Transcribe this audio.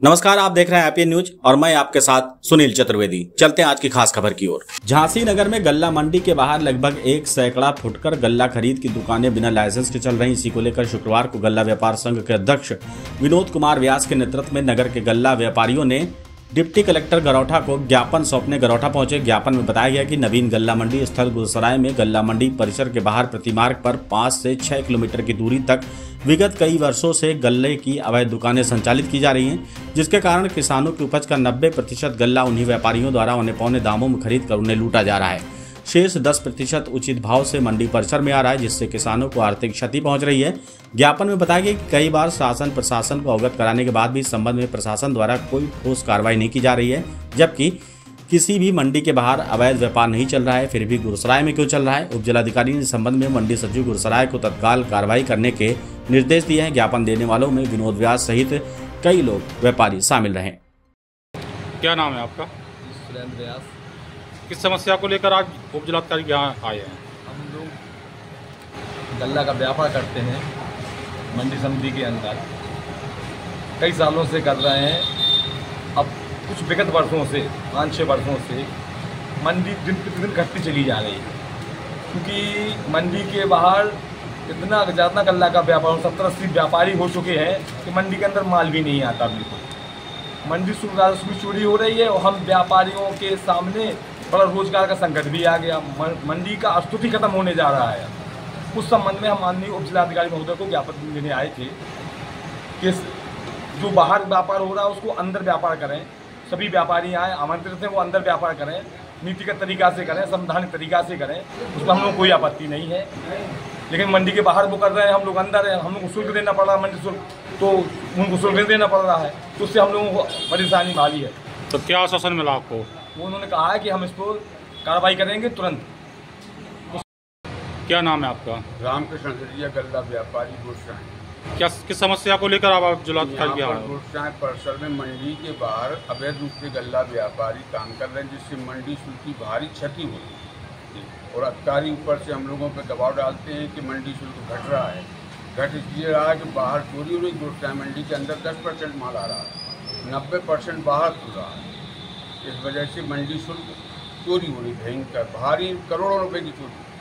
नमस्कार, आप देख रहे हैं एपी न्यूज़ और मैं आपके साथ सुनील चतुर्वेदी। चलते हैं आज की खास खबर की ओर। झांसी नगर में गल्ला मंडी के बाहर लगभग एक सैकड़ा फुटकर गल्ला खरीद की दुकानें बिना लाइसेंस के चल रही। इसी को लेकर शुक्रवार को गल्ला व्यापार संघ के अध्यक्ष विनोद कुमार व्यास के नेतृत्व में नगर के गल्ला व्यापारियों ने डिप्टी कलेक्टर गरौठा को ज्ञापन, सौंपने गरौठा पहुँचे। ज्ञापन में बताया गया कि नवीन गल्ला मंडी स्थल गुलसराय में गल्ला मंडी परिसर के बाहर प्रतिमार्ग पर पाँच से छह किलोमीटर की दूरी तक विगत कई वर्षों से गल्ले की अवैध दुकानें संचालित की जा रही हैं। जिसके कारण किसानों की उपज का 90 प्रतिशत गल्ला उन्हीं व्यापारियों द्वारा उन्हें पौने दामों में खरीद कर उन्हें लूटा जा रहा है। शेष 10 प्रतिशत उचित भाव से मंडी परिसर में आ रहा है, जिससे किसानों को आर्थिक क्षति पहुँच रही है। ज्ञापन में बताया गया कि कई बार शासन प्रशासन को अवगत कराने के बाद भी इस संबंध में प्रशासन द्वारा कोई ठोस कार्रवाई नहीं की जा रही है, जबकि किसी भी मंडी के बाहर अवैध व्यापार नहीं चल रहा है, फिर भी गुरसराय में क्यों चल रहा है? उप जिलाधिकारी ने संबंध में मंडी सचिव गुरुसराय को तत्काल कार्रवाई करने के निर्देश दिए हैं। ज्ञापन देने वालों में विनोद व्यास सहित कई लोग व्यापारी शामिल रहे। क्या नाम है आपका? सुरेंद्र व्यास किस समस्या को लेकर आज उप जिलाधिकारी यहाँ आए हैं? हम लोग गल्ला का व्यापार करते हैं मंडी समिति के अंदर। कई सालों से कर रहे हैं। अब कुछ विगत वर्षों से पाँच छः वर्षों से मंडी दिन प्रतिदिन घटती चली जा रही है। क्योंकि मंडी के बाहर इतना ज़्यादा गल्ला का व्यापार, सत्तर अस्सी व्यापारी हो चुके हैं कि मंडी के अंदर माल भी नहीं आता बिल्कुल मंडी शुल्क राजस्व की चोरी हो रही है और हम व्यापारियों के सामने बड़ा रोज़गार का संकट भी आ गया। मंडी का अस्तुति खत्म होने जा रहा है। उस संबंध में हम माननीय उप जिलाधिकारी महोदय को ज्ञापन देने आए थे कि जो बाहर व्यापार हो रहा है, उसको अंदर व्यापार करें। सभी व्यापारी आए, आमंत्रित हैं, वो अंदर व्यापार करें। नीतिगत तरीका से करें, संवैधानिक तरीका से करें। उसमें हम लोग कोई आपत्ति नहीं है। लेकिन मंडी के बाहर वो कर रहे हैं हम लोग अंदर हैं हम लोग को शुल्क देना पड़ रहा है मंडी शुल्क तो उनको शुल्क देना पड़ रहा है तो उससे हम लोगों को परेशानी भारी है। तो क्या आश्वासन मिला आपको? वो उन्होंने कहा है कि हम इस पर कार्रवाई करेंगे तुरंत। क्या नाम है आपका? रामकृष्ण खड़िया गल्ला व्यापारी क्या किस समस्या को लेकर आप गुड़साई परिसर में मंडी के बाहर अवैध रूप से गल्ला व्यापारी काम कर रहे हैं जिससे मंडी शुल्क की भारी क्षति हो रही है। और अधिकारी ऊपर से हम लोगों पर दबाव डालते हैं कि मंडी शुल्क घट रहा है। घट इसलिए रहा है कि बाहर चोरी हो रही है मंडी के अंदर दस परसेंट माल आ रहा है। नब्बे परसेंट बाहर खुल रहा है। इस वजह से मंडी शुल्क चोरी हो रही भयंकर, भारी करोड़ों रुपए की चोरी।